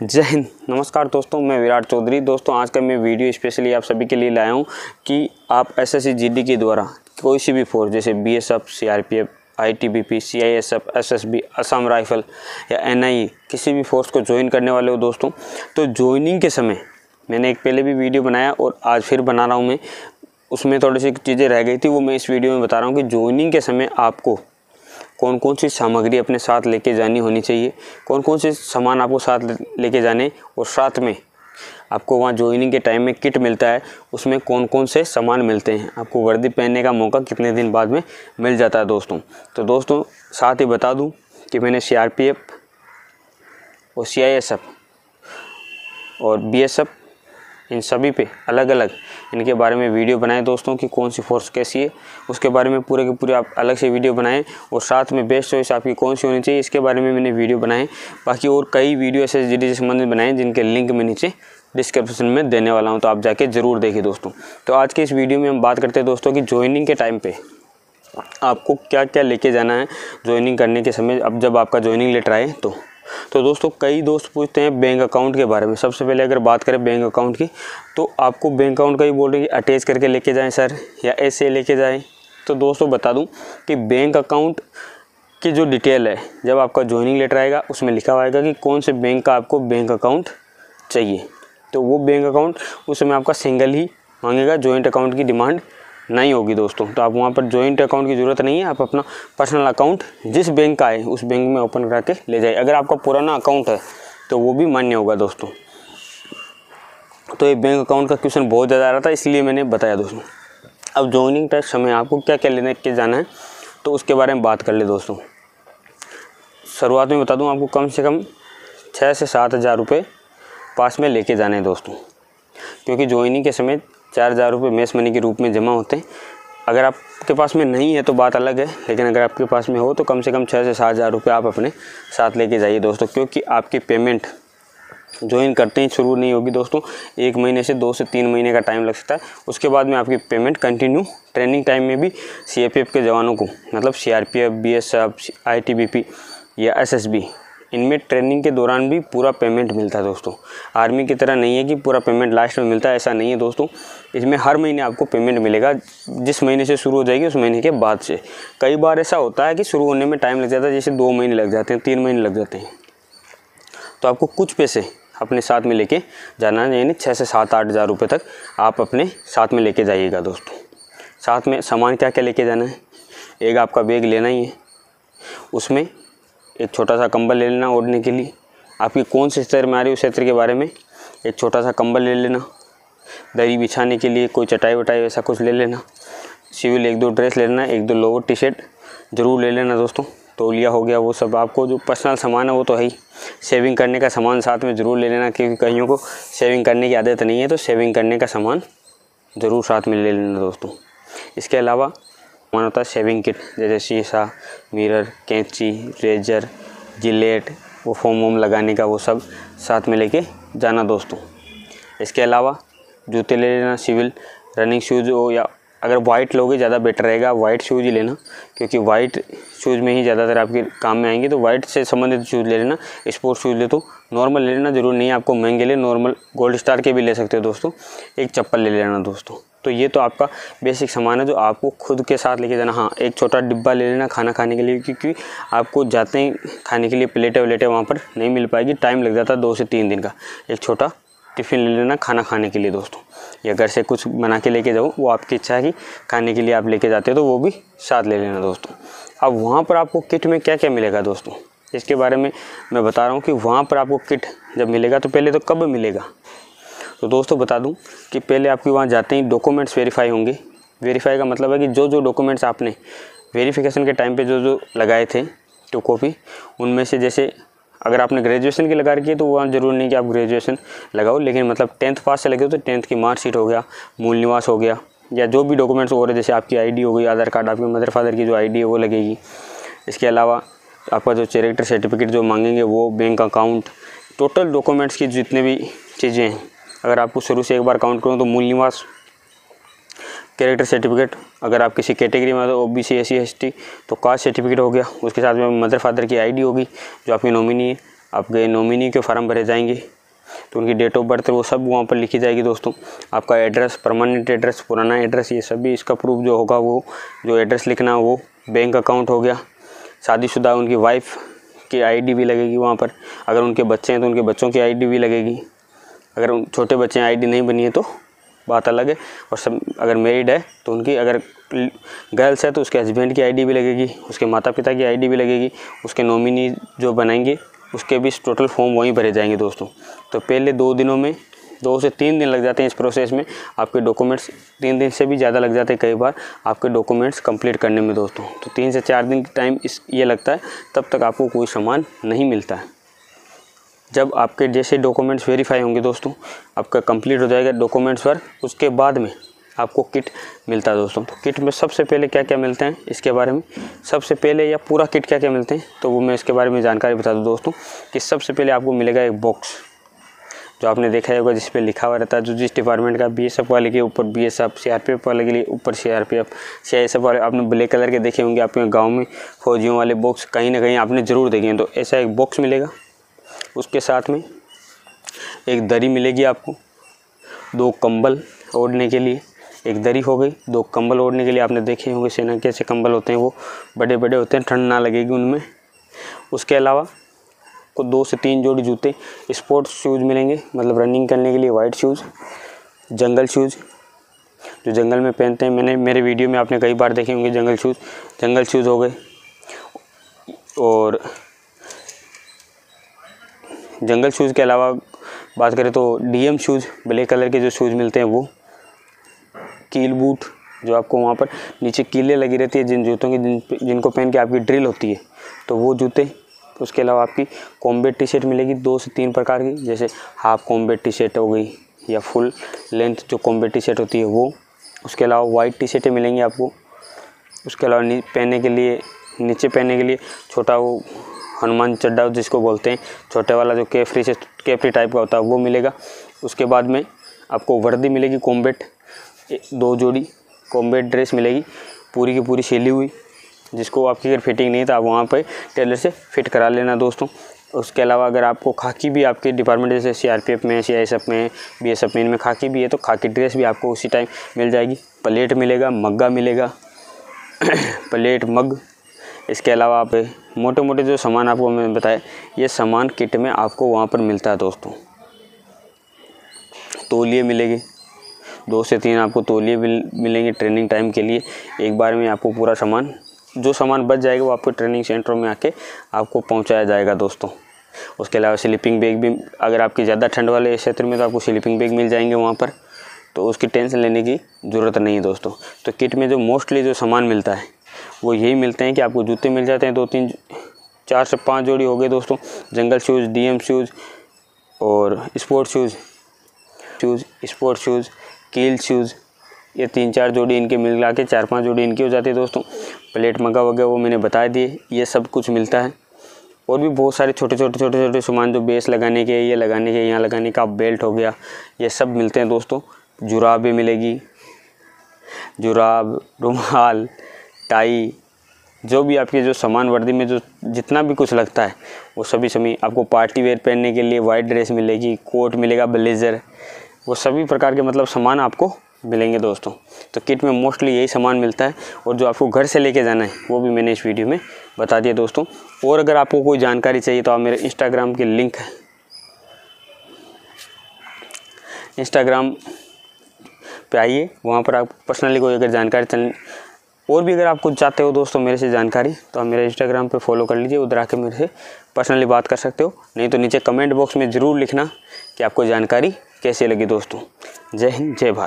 जय हिंद। नमस्कार दोस्तों, मैं विराट चौधरी। दोस्तों, आज का मैं वीडियो स्पेशली आप सभी के लिए लाया हूँ कि आप एस एस के द्वारा कोई सी भी फोर्स जैसे B S F C R P F I T B P C I S F S S B Assam rifle या एन आई किसी भी फोर्स को ज्वाइन करने वाले हो दोस्तों तो ज्वाइनिंग के समय मैंने एक पहले भी वीडियो बनाया और आज फिर बना रहा हूँ मैं। उसमें थोड़ी सी चीज़ें रह गई थी, वो मैं इस वीडियो में बता रहा हूँ कि ज्वाइनिंग के समय आपको कौन कौन सी सामग्री अपने साथ लेके जानी होनी चाहिए? कौन कौन से सामान आपको साथ लेके जाने और साथ में आपको वहाँ ज्वाइनिंग के टाइम में किट मिलता है, उसमें कौन कौन से सामान मिलते हैं? आपको वर्दी पहनने का मौका कितने दिन बाद में मिल जाता है दोस्तों? तो दोस्तों, साथ ही बता दूँ कि मैंने सी आर पी एफ़ और सी आई एस एफ़ और बी एस एफ़ इन सभी पे अलग अलग इनके बारे में वीडियो बनाए दोस्तों कि कौन सी फोर्स कैसी है। उसके बारे में पूरे के पूरे आप अलग से वीडियो बनाएँ और साथ में बेस्ट चॉइस आपकी कौन सी होनी चाहिए, इसके बारे में मैंने वीडियो बनाए। बाकी और कई वीडियो ऐसे जी से संबंधित बनाए, जिनके लिंक मैं नीचे डिस्क्रिप्शन में देने वाला हूँ तो आप जाके ज़रूर देखिए दोस्तों। तो आज के इस वीडियो में हम बात करते हैं दोस्तों कि ज्वाइनिंग के टाइम पे आपको क्या क्या लेके जाना है ज्वाइनिंग करने के समय, अब जब आपका ज्वाइनिंग लेटर आए तो तो दोस्तों, कई दोस्त पूछते हैं बैंक अकाउंट के बारे में। सबसे पहले अगर बात करें बैंक अकाउंट की तो आपको बैंक अकाउंट का ही बोल रहे कि अटैच करके लेके जाएँ सर या ऐसे लेके जाएँ। तो दोस्तों, बता दूँ कि बैंक अकाउंट की जो डिटेल है, जब आपका ज्वाइनिंग लेटर आएगा, उसमें लिखा हुआ कि कौन से बैंक का आपको बैंक अकाउंट चाहिए। तो वो बैंक अकाउंट उस समय आपका सिंगल ही मांगेगा जॉइंट अकाउंट की डिमांड नहीं होगी दोस्तों। तो आप वहाँ पर जॉइंट अकाउंट की ज़रूरत नहीं है, आप अपना पर्सनल अकाउंट जिस बैंक का है, उस बैंक में ओपन करा के ले जाइए। अगर आपका पुराना अकाउंट है तो वो भी मान्य होगा दोस्तों। तो ये बैंक अकाउंट का क्वेश्चन बहुत ज़्यादा आ रहा था, इसलिए मैंने बताया दोस्तों। अब ज्वाइनिंग टेस्ट समय आपको क्या क्या लेने के जाना है तो उसके बारे में बात कर ले दोस्तों। शुरुआत में बता दूँ, आपको कम से कम छः से सात हज़ार रुपये पास में लेके जाने हैं दोस्तों। क्योंकि ज्वाइनिंग के समय चार हज़ार रुपये मेस मनी के रूप में जमा होते हैं। अगर आपके पास में नहीं है तो बात अलग है, लेकिन अगर आपके पास में हो तो कम से कम छः से सात हज़ार रुपये आप अपने साथ लेके जाइए दोस्तों, क्योंकि आपकी पेमेंट ज्वाइन करते ही शुरू नहीं होगी दोस्तों। एक महीने से दो से तीन महीने का टाइम लग सकता है। उसके बाद में आपकी पेमेंट कंटिन्यू ट्रेनिंग टाइम में भी सी के जवानों को मतलब C R P F B S F I T B P या एस एस बी इनमें ट्रेनिंग के दौरान भी पूरा पेमेंट मिलता है दोस्तों। आर्मी की तरह नहीं है कि पूरा पेमेंट लास्ट में मिलता है, ऐसा नहीं है दोस्तों। इसमें हर महीने आपको पेमेंट मिलेगा, जिस महीने से शुरू हो जाएगी, उस महीने के बाद से। कई बार ऐसा होता है कि शुरू होने में टाइम लग जाता है, जैसे दो महीने लग जाते हैं, तीन महीने लग जाते हैं। तो आपको कुछ पैसे अपने साथ में लेके जाना है, यानी छः से सात, आठ हज़ार रुपये तक आप अपने साथ में लेके जाइएगा दोस्तों। साथ में सामान क्या क्या लेके जाना है? एक आपका बैग लेना ही है। उसमें एक छोटा सा कंबल ले लेना ओढ़ने के लिए। आपकी कौन से क्षेत्र में आ रही है उस क्षेत्र के बारे में? एक छोटा सा कंबल ले लेना। दरी बिछाने के लिए कोई चटाई वटाई वैसा कुछ ले लेना। सिविल एक दो ड्रेस ले लेना, एक दो लोअर टी शर्ट ज़रूर ले लेना दोस्तों। तौलिया हो गया, वो सब आपको जो पर्सनल सामान है वो तो है ही। सेविंग करने का सामान साथ में ज़रूर ले लेना, क्योंकि कईयों को सेविंग करने की आदत नहीं है तो सेविंग करने का सामान ज़रूर साथ में ले लेना दोस्तों। इसके अलावा सामान होता है शेविंग किट, जैसे शीशा, मिरर, कैंची, रेजर, जिलेट, वो फोम वोम लगाने का वो सब साथ में लेके जाना दोस्तों। इसके अलावा जूते ले लेना, सिविल, रनिंग शूज़ हो या अगर वाइट लोगे ज़्यादा बेटर रहेगा, वाइट शूज़ ही लेना, क्योंकि वाइट शूज़ में ही ज़्यादातर आपके काम में आएँगे तो वाइट से संबंधित शूज़ ले लेना, स्पोर्ट्स शूज़ ले तो नॉर्मल ले लेना, ज़रूर नहीं, आपको महँगे ले, नॉर्मल, गोल्ड स्टार के भी ले सकते हो दोस्तों। एक चप्पल ले लेना दोस्तों। तो ये तो आपका बेसिक सामान है जो आपको खुद के साथ लेके जाना। हाँ एक छोटा डिब्बा ले लेना खाना खाने के लिए, क्योंकि आपको जाते ही खाने के लिए प्लेटें वलेटें वहाँ पर नहीं मिल पाएगी। टाइम लग जाता है दो से तीन दिन का। एक छोटा टिफ़िन ले लेना खाना खाने के लिए दोस्तों। या घर से कुछ बना के लेके जाओ, वो आपकी इच्छा है कि खाने के लिए आप लेके जाते हो तो वो भी साथ ले लेना दोस्तों। अब वहाँ पर आपको किट में क्या क्या मिलेगा दोस्तों? इसके बारे में मैं बता रहा हूँ कि वहाँ पर आपको किट जब मिलेगा तो पहले तो कब मिलेगा? तो दोस्तों बता दूँ कि पहले आपके वहाँ जाते ही डॉक्यूमेंट्स वेरीफाई होंगे। वेरीफाई का मतलब है कि जो जो डॉक्यूमेंट्स आपने वेरीफिकेशन के टाइम पे जो जो लगाए थे टू कॉपी उनमें से जैसे अगर आपने ग्रेजुएशन की लगा रखी है तो वहाँ ज़रूर नहीं कि आप ग्रेजुएशन लगाओ, लेकिन मतलब टेंथ पास से लगे हो तो टेंथ की मार्कशीट हो गया, मूल निवास हो गया, या जो भी डॉक्यूमेंट्स हो रहे जैसे आपकी आईडी हो गई, आधार कार्ड, आपके मदर फादर की जो आईडी है, वो लगेगी। इसके अलावा आपका जो चैरेक्टर सर्टिफिकेट जो मांगेंगे, वो बैंक अकाउंट टोटल डॉक्यूमेंट्स की जितने भी चीज़ें हैं अगर आपको शुरू से एक बार काउंट करूँ तो मूल निवास कैरेक्टर सर्टिफिकेट अगर आप किसी कैटेगरी में O B C S C S T तो कास्ट सर्टिफिकेट हो गया। उसके साथ में मदर फादर की आईडी होगी, जो आपकी नॉमिनी है। आपके नॉमिनी के फार्म भरे जाएँगे तो उनकी डेट ऑफ़ बर्थ वो सब वहाँ पर लिखी जाएगी दोस्तों। आपका एड्रेस परमानेंट एड्रेस पुराना एड्रेस ये सभी इसका प्रूफ जो होगा वो, जो एड्रेस लिखना वो बैंक अकाउंट हो गया। शादीशुदा उनकी वाइफ की आईडी भी लगेगी वहाँ पर। अगर उनके बच्चे हैं तो उनके बच्चों की आईडी भी लगेगी। अगर छोटे बच्चे आईडी नहीं बनी है तो बात अलग है। और सब अगर मेरिड है तो उनकी अगर गर्ल्स है तो उसके हस्बैंड की आईडी भी लगेगी, उसके माता पिता की आईडी भी लगेगी, उसके नॉमिनी जो बनाएँगे, उसके भी टोटल फॉर्म वहीं भरे जाएँगे दोस्तों। तो पहले दो दिनों में, दो से तीन दिन लग जाते हैं इस प्रोसेस में। आपके डॉक्यूमेंट्स तीन दिन से भी ज़्यादा लग जाते हैं कई बार आपके डॉक्यूमेंट्स कंप्लीट करने में दोस्तों। तो तीन से चार दिन टाइम इस, ये लगता है, तब तक आपको कोई सामान नहीं मिलता। है जब आपके जैसे डॉक्यूमेंट्स वेरीफाई होंगे दोस्तों, आपका कंप्लीट हो जाएगा डॉक्यूमेंट्स वर्क उसके बाद में आपको किट मिलता है दोस्तों। तो किट में सबसे पहले क्या क्या मिलते हैं, इसके बारे में सबसे पहले या पूरा किट क्या क्या मिलते हैं तो वो मैं इसके बारे में जानकारी बता दूँ दोस्तों कि सबसे पहले आपको मिलेगा एक बॉक्स जो आपने देखा होगा जिस पे लिखा हुआ रहता है, जो जिस डिपार्टमेंट का बी एस एफ़ वाले के ऊपर बी एस वाले के लिए ऊपर सी आर वाले, आपने ब्लैक कलर के देखे होंगे, आपके गाँव में फौजियों वाले बॉक्स कहीं ना कहीं आपने ज़रूर देखे हैं। तो ऐसा एक बॉक्स मिलेगा उसके साथ में एक दरी मिलेगी आपको, दो कंबल ओढ़ने के लिए। एक दरी हो गई, दो कंबल ओढ़ने के लिए आपने देखे होंगे सेना के ऐसे कंबल होते हैं वो। बड़े बड़े होते हैं, ठंड ना लगेगी उनमें। उसके अलावा को दो से तीन जोड़ी जूते, स्पोर्ट्स शूज़ मिलेंगे मतलब रनिंग करने के लिए वाइट शूज़, जंगल शूज़। जो जंगल में पहनते हैं, मैंने, मेरे वीडियो में आपने कई बार देखे होंगे जंगल शूज़। जंगल शूज़ हो गए, और जंगल शूज़ के अलावा बात करें तो डीएम शूज़ ब्लैक कलर के जो शूज़ मिलते हैं वो कील बूट जो आपको वहाँ पर नीचे कीलें लगी रहती है, जिन जूतों की, जिन जिनको पहन के आपकी ड्रिल होती है तो वो जूते, उसके अलावा आपकी कॉम्बेट टी शर्ट मिलेगी दो से तीन प्रकार की, जैसे हाफ़ कॉम्बेट टी शर्ट हो गई या फुल लेंथ जो कॉम्बेट टी शर्ट होती है वो, उसके अलावा वाइट टी शर्टें मिलेंगी आपको, उसके अलावा पहनने के लिए, नीचे पहनने के लिए छोटा वो हनुमान चड्डा जिसको बोलते हैं, छोटे वाला जो केफरी से, केफरी टाइप का होता है, वो मिलेगा। उसके बाद में आपको वर्दी मिलेगी, कॉम्बेट दो जोड़ी कॉम्बेट ड्रेस मिलेगी, पूरी की पूरी सिली हुई, जिसको आपकी अगर फिटिंग नहीं था आप वहाँ पर टेलर से फिट करा लेना दोस्तों। उसके अलावा अगर आपको खाकी भी आपके डिपार्टमेंट जैसे सीआरपीएफ में सी आई में बी बीएसएफ में, इनमें खाकी भी है तो खाकी ड्रेस भी आपको उसी टाइम मिल जाएगी। प्लेट मिलेगा, मग्गा मिलेगा। प्लेट मग इसके अलावा आप मोटे मोटे जो सामान आपको मैंने बताया, ये सामान किट में आपको वहाँ पर मिलता है दोस्तों। तोलिए मिलेगी। दो से तीन आपको तोलिए मिलेंगे ट्रेनिंग टाइम के लिए। एक बार में आपको पूरा सामान, जो सामान बच जाएगा वो आपको ट्रेनिंग सेंटरों में आके आपको पहुँचाया जाएगा दोस्तों। उसके अलावा स्लीपिंग बैग भी, अगर आपकी ज़्यादा ठंड वाले क्षेत्र में तो आपको स्लीपिंग बैग मिल जाएँगे वहाँ पर। तो उसकी टेंशन लेने की ज़रूरत नहीं है दोस्तों। तो किट में जो मोस्टली जो सामान मिलता है वो यही मिलते हैं कि आपको जूते मिल जाते हैं, दो तीन, चार से पाँच जोड़ी हो गए दोस्तों। जंगल शूज़, डीएम शूज़ और sports shoes shoes sports shoes, कील शूज़, ये तीन चार जोड़ी इनके मिला के चार पाँच जोड़ी इनकी हो जाती है दोस्तों। प्लेट मगा वगैरह वो मैंने बता दिए, ये सब कुछ मिलता है। और भी बहुत सारे छोटे छोटे छोटे छोटे सामान जो बेस लगाने के, ये लगाने के, यहाँ लगाने का बेल्ट हो गया, ये सब मिलते हैं दोस्तों। जुराब भी मिलेगी, जुराब, रुमाल टाई, जो भी आपके जो सामान वर्दी में जो जितना भी कुछ लगता है, वो सभी सभी आपको पार्टी वेयर पहनने के लिए वाइट ड्रेस मिलेगी, कोट मिलेगा, ब्लेज़र, वो सभी प्रकार के मतलब सामान आपको मिलेंगे दोस्तों। तो किट में मोस्टली यही सामान मिलता है और जो आपको घर से लेके जाना है, वो भी मैंने इस वीडियो में बता दिया दोस्तों। और अगर आपको कोई जानकारी चाहिए तो आप मेरे इंस्टाग्राम के लिंक है। इंस्टाग्राम पे आइए, वहाँ पर आप पर्सनली कोई अगर जानकारी और भी अगर आप कुछ चाहते हो दोस्तों मेरे से जानकारी तो आप मेरे इंस्टाग्राम पे फॉलो कर लीजिए, उधर आके मेरे से पर्सनली बात कर सकते हो। नहीं तो नीचे कमेंट बॉक्स में ज़रूर लिखना कि आपको जानकारी कैसी लगी दोस्तों। जय हिंद, जय भारत।